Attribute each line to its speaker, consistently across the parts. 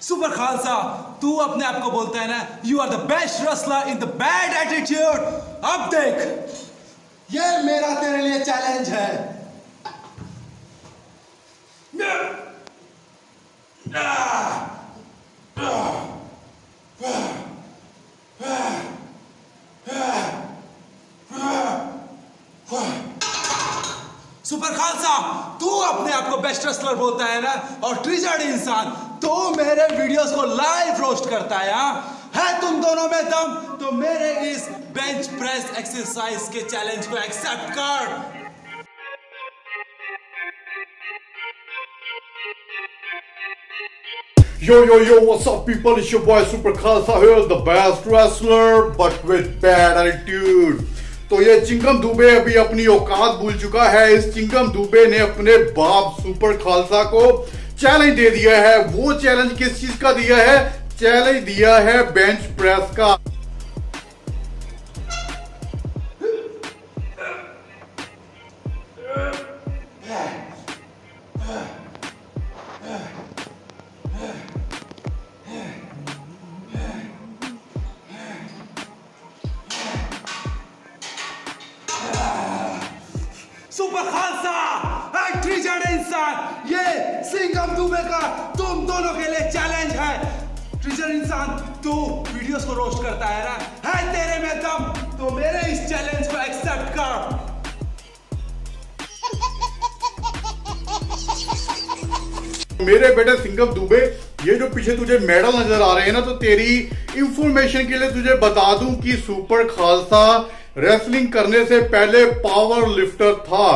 Speaker 1: Super Khalsa, तू अपने आप को बोलता है ना you are the best wrestler in the bad attitude अब देख,
Speaker 2: ये मेरा तेरे लिए चैलेंज है।
Speaker 1: सुपर खालसा, तू अपने आप को बेस्ट रेसलर बोलता है ना, और ट्रिजर्ड इंसान। तो मेरे वीडियोस को लाइव रोस्ट करता है हाँ? है तुम दोनों में दम तो मेरे इस बेंच प्रेस एक्सरसाइज के चैलेंज को एक्सेप्ट कर
Speaker 3: Yo, yo, yo, what's up, people? It's your boy Super Khalsa here, the best wrestler, but with bad attitude. तो ये चिंगम दुबे अभी अपनी औकात भूल चुका है इस चिंगम दुबे ने अपने बाप सुपर खालसा को चैलेंज दे दिया है। वो चैलेंज किस चीज़ का दिया है? चैलेंज दिया है बेंच प्रेस का।
Speaker 1: सुपर इंसान। सिंगम दुबे का तुम दोनों के लिए चैलेंज है। ट्रिजर्ड इंसान तू वीडियोस को रोस्ट करता है ना। है तेरे में दम तो मेरे इस चैलेंज को एक्सेप्ट कर।
Speaker 3: मेरे बेटे सिंगम दुबे, ये जो पीछे तुझे मेडल नज़र आ रहे हैं ना तो तेरी इंफॉर्मेशन के लिए तुझे बता दूँ कि सुपर खालसा रेसलिंग करने से पहले पावर लिफ्टर था।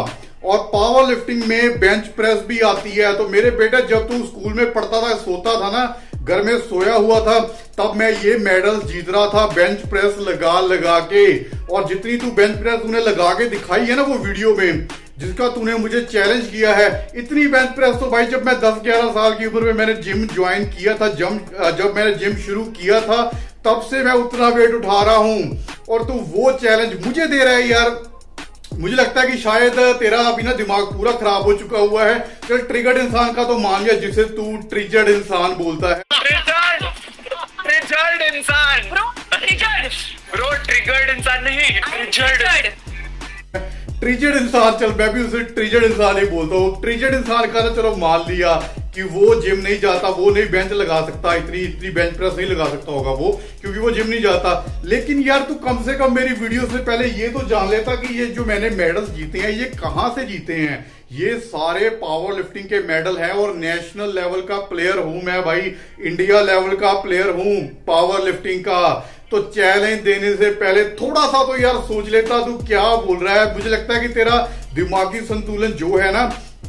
Speaker 3: और पावर लिफ्टिंग में बेंच प्रेस भी आती है। तो मेरे बेटे, जब तू स्कूल में पढ़ता था, सोता था ना, घर में सोया हुआ था, तब मैं ये मेडल जीत रहा था बेंच प्रेस लगा लगा के। और जितनी तू बेंच प्रेस तूने लगा के दिखाई है ना वो वीडियो में, जिसका तूने मुझे चैलेंज किया है, इतनी बेंच प्रेस तो भाई जब मैं 10-11 साल की उम्र में मैंने जिम ज्वाइन किया था, जम जब मैंने जिम शुरू किया था, तब से मैं उतना वेट उठा रहा हूँ। और तू वो चैलेंज मुझे दे रहा है यार। मुझे लगता है कि शायद तेरा अभी ना दिमाग पूरा खराब हो चुका हुआ है। चल ट्रिगर्ड इंसान का तो मान लिया जिसे तू ट्रिजर्ड इंसान बोलता है।
Speaker 4: ट्रिजर्ड ट्रिजर्ड इंसान!
Speaker 5: ब्रो ट्रिगर्ड
Speaker 4: ब्रो ट्रिगर्ड इंसान नहीं ट्रिजर्ड
Speaker 3: ट्रिजर्ड इंसान चल मैं भी उसे ट्रिजर्ड इंसान ही बोलता हूँ। ट्रिजर्ड इंसान का ना चलो मान लिया। कि वो जिम नहीं जाता, वो नहीं बेंच लगा सकता, इतनी इतनी बेंच प्रेस नहीं लगा सकता होगा वो, क्योंकि वो जिम नहीं जाता। लेकिन यार तू कम से कम मेरी वीडियो से पहले ये तो जान लेता कि ये जो मैंने मेडल्स जीते हैं, ये कहाँ से जीते हैं? ये सारे पावर लिफ्टिंग के मेडल हैं और नेशनल लेवल का प्लेयर हूँ मैं भाई। इंडिया लेवल का प्लेयर हूँ पावर लिफ्टिंग का। तो चैलेंज देने से पहले थोड़ा सा तो यार सोच लेता, तू क्या बोल रहा है? मुझे लगता है कि तेरा दिमागी संतुलन जो है ना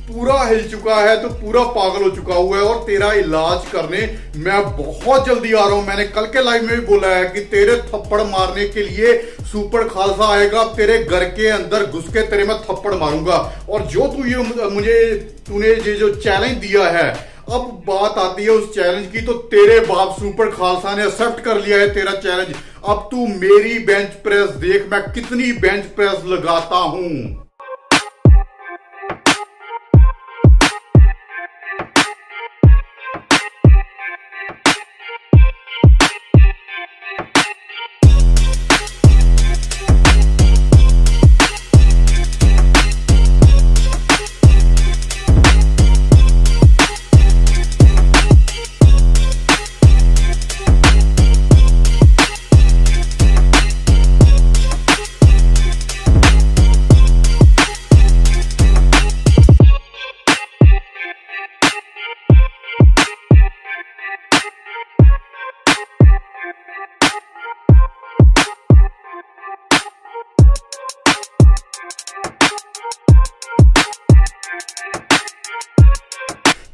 Speaker 3: पूरा हिल चुका है तो पूरा पागल हो चुका हुआ है और तेरा इलाज करने मैं बहुत जल्दी आ रहा हूँ। मैंने कल के लाइव में भी बोला है कि तेरे थप्पड़ मारने के लिए सुपर खालसा आएगा, तेरे घर के अंदर घुस के तेरे में थप्पड़ मारूँगा। और जो तू ये मुझे तूने ये जो चैलेंज दिया है, अब बात आती है उस चैलेंज की तो तेरे बाप सुपर खालसा ने एक्सेप्ट कर लिया है तेरा चैलेंज अब तू मेरी बेंच प्रेस देख, मैं कितनी बेंच प्रेस लगाता हूँ।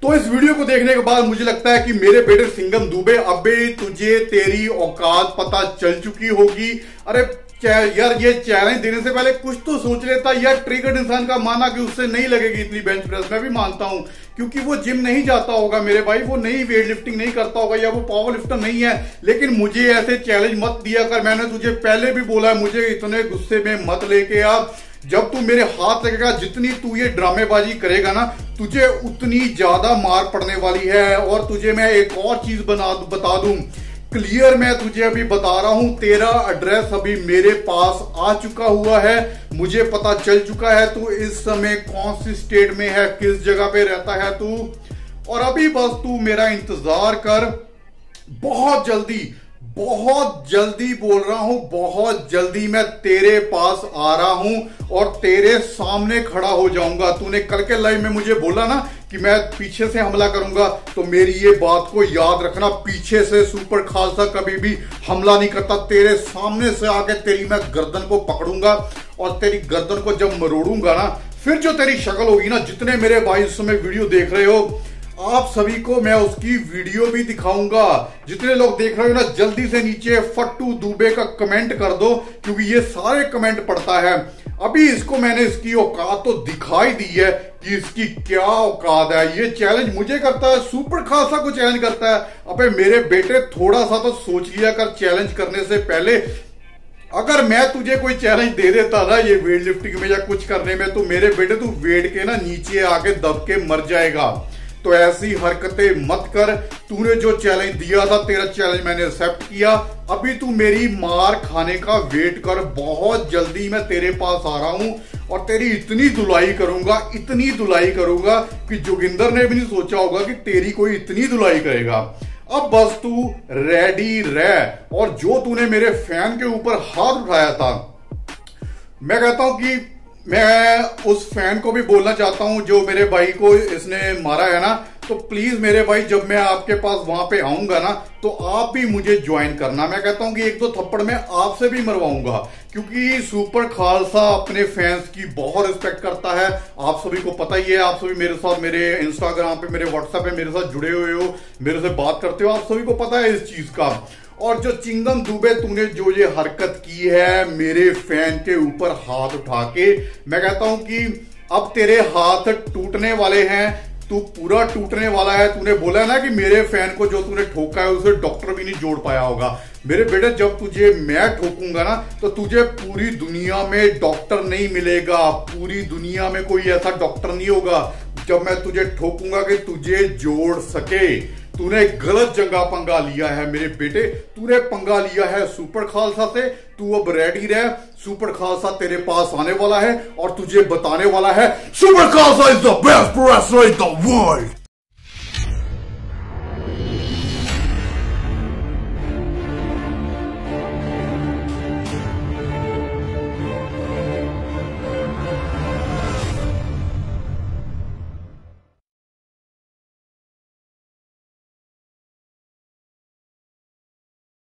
Speaker 3: तो इस वीडियो को देखने के बाद मुझे लगता है कि मेरे बेटे सिंगम दुबे, अबे तुझे तेरी औकात पता चल चुकी होगी। अरे यार, ये चैलेंज देने से पहले कुछ तो सोच लेता। यार ट्रिगर्ड इंसान का माना कि उससे नहीं लगेगी इतनी बेंच प्रेस मैं भी मानता हूँ। क्योंकि वो जिम नहीं जाता होगा मेरे भाई, वो नहीं वेट लिफ्टिंग नहीं करता होगा या वो पावर लिफ्टर नहीं है। लेकिन मुझे ऐसे चैलेंज मत दिया कर, मैंने तुझे पहले भी बोला है, मुझे इतने गुस्से में मत लेके आ। जब तू मेरे हाथ लगेगा जितनी तू ये ड्रामेबाजी करेगा ना, तुझे उतनी ज़्यादा मार पड़ने वाली है। और तुझे मैं एक और चीज़ बना, बता दूँ। क्लियर मैं तुझे अभी बता रहा हूँ, तेरा एड्रेस अभी मेरे पास आ चुका हुआ है। मुझे पता चल चुका है, तू इस समय कौन सी स्टेट में है, किस जगह पे रहता है तू? और अभी बस तू मेरा इंतज़ार कर, बहुत जल्दी बहुत जल्दी बोल रहा हूँ, बहुत जल्दी मैं तेरे पास आ रहा हूँ और तेरे सामने खड़ा हो जाऊँगा। तूने कल के लाइव में मुझे बोला ना कि मैं पीछे से हमला करूँगा तो मेरी ये बात को याद रखना। पीछे से सुपर खालसा कभी भी हमला नहीं करता। तेरे सामने से आके तेरी मैं गर्दन को पकड़ूँगा और तेरी गर्दन को जब मरोड़ूँगा ना, फिर जो तेरी शक्ल होगी ना, जितने मेरे भाई इस समय वीडियो देख रहे हो आप सभी को मैं उसकी वीडियो भी दिखाऊँगा। जितने लोग देख रहे हो ना, जल्दी से नीचे फट्टू दुबे का कमेंट कर दो, क्योंकि ये सारे कमेंट पड़ता है। अभी इसको मैंने इसकी औकात तो दिखाई दी है कि इसकी क्या औकात है। ये चैलेंज मुझे करता है सुपर खासा को चैलेंज करता है। अबे मेरे बेटे, थोड़ा सा तो सोच लिया कर चैलेंज करने से पहले। अगर मैं तुझे कोई चैलेंज दे देता ना ये वेट लिफ्टिंग में या कुछ करने में तो मेरे बेटे तू वेट के ना नीचे आके दब के मर जाएगा। तो ऐसी हरकतें मत कर। तूने जो चैलेंज दिया था, तेरा चैलेंज मैंने एक्सेप्ट किया। अभी तू मेरी मार खाने का वेट कर। बहुत जल्दी मैं तेरे पास आ रहा हूँ और तेरी इतनी धुलाई करूँगा, इतनी धुलाई करूँगा कि जोगिंदर ने भी नहीं सोचा होगा कि तेरी कोई इतनी धुलाई करेगा। अब बस तू रेडी रह और जो तूने मेरे फ़ैन के ऊपर हाथ उठाया था, मैं कहता हूँ कि मैं उस फ़ैन को भी बोलना चाहता हूँ, जो मेरे भाई को इसने मारा है ना तो प्लीज़ मेरे भाई, जब मैं आपके पास वहाँ पे आऊँगा ना तो आप भी मुझे ज्वाइन करना। मैं कहता हूँ कि एक दो थप्पड़ में आपसे भी मरवाऊँगा, क्योंकि सुपर खालसा अपने फैंस की बहुत रिस्पेक्ट करता है। आप सभी को पता ही है, आप सभी मेरे साथ, मेरे इंस्टाग्राम पे, मेरे व्हाट्सएप पे मेरे साथ जुड़े हुए हो, मेरे से बात करते हो, आप सभी को पता है इस चीज़ का। और जो चिंगम दुबे तूने जो ये हरकत की है, मेरे फ़ैन के ऊपर हाथ उठा के मैं कहता हूँ कि अब तेरे हाथ टूटने वाले हैं, तू पूरा टूटने वाला है। तूने बोला ना कि मेरे फ़ैन को जो तूने ठोका है, उसे डॉक्टर भी नहीं जोड़ पाया होगा। मेरे बेटे, जब तुझे मैं ठोकूँगा ना तो तुझे पूरी दुनिया में डॉक्टर नहीं मिलेगा। पूरी दुनिया में कोई ऐसा डॉक्टर नहीं होगा, जब मैं तुझे ठोकूँगा कि तुझे जोड़ सके। तूने गलत जंगा पंगा लिया है मेरे बेटे। तूने पंगा लिया है सुपर खालसा से। तू अब रेडी रह। सुपर खालसा तेरे पास आने वाला है और तुझे बताने वाला है, super Khalsa is the best in the world